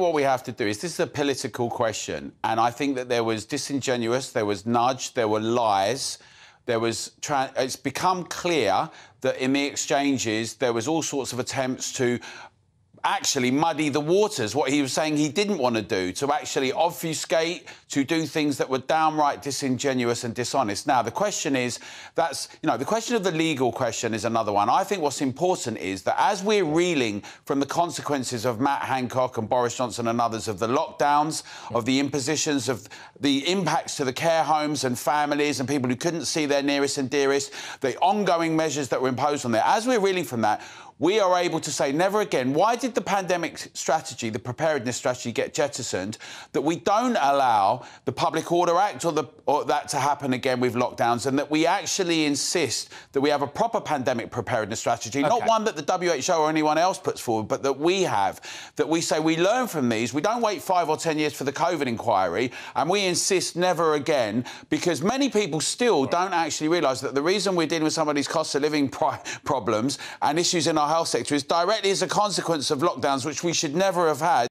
what we have to do is this is a political question, and I think that there was disingenuous, there was nudge, there were lies, there was. it's become clear that in the exchanges there was all sorts of attempts to actually muddy the waters, what he was saying he didn't want to do, to actually obfuscate, to do things that were downright disingenuous and dishonest. Now, the question is that's, you know, the question of the legal question is another one. I think what's important is that as we're reeling from the consequences of Matt Hancock and Boris Johnson and others of the lockdowns, of the impositions, of the impacts to the care homes and families and people who couldn't see their nearest and dearest, the ongoing measures that were imposed on there, as we're reeling from that, we are able to say never again. Why did the pandemic strategy, the preparedness strategy, get jettisoned? That we don't allow the Public Order Act or, the, or that to happen again with lockdowns, and that we actually insist that we have a proper pandemic preparedness strategy, okay. not one that the WHO or anyone else puts forward, but that we have. That we say we learn from these. We don't wait five or ten years for the COVID inquiry, and we insist never again because many people still don't actually realise that the reason we're dealing with some of these cost of living problems and issues in our health sector is directly as a consequence of lockdowns, which we should never have had.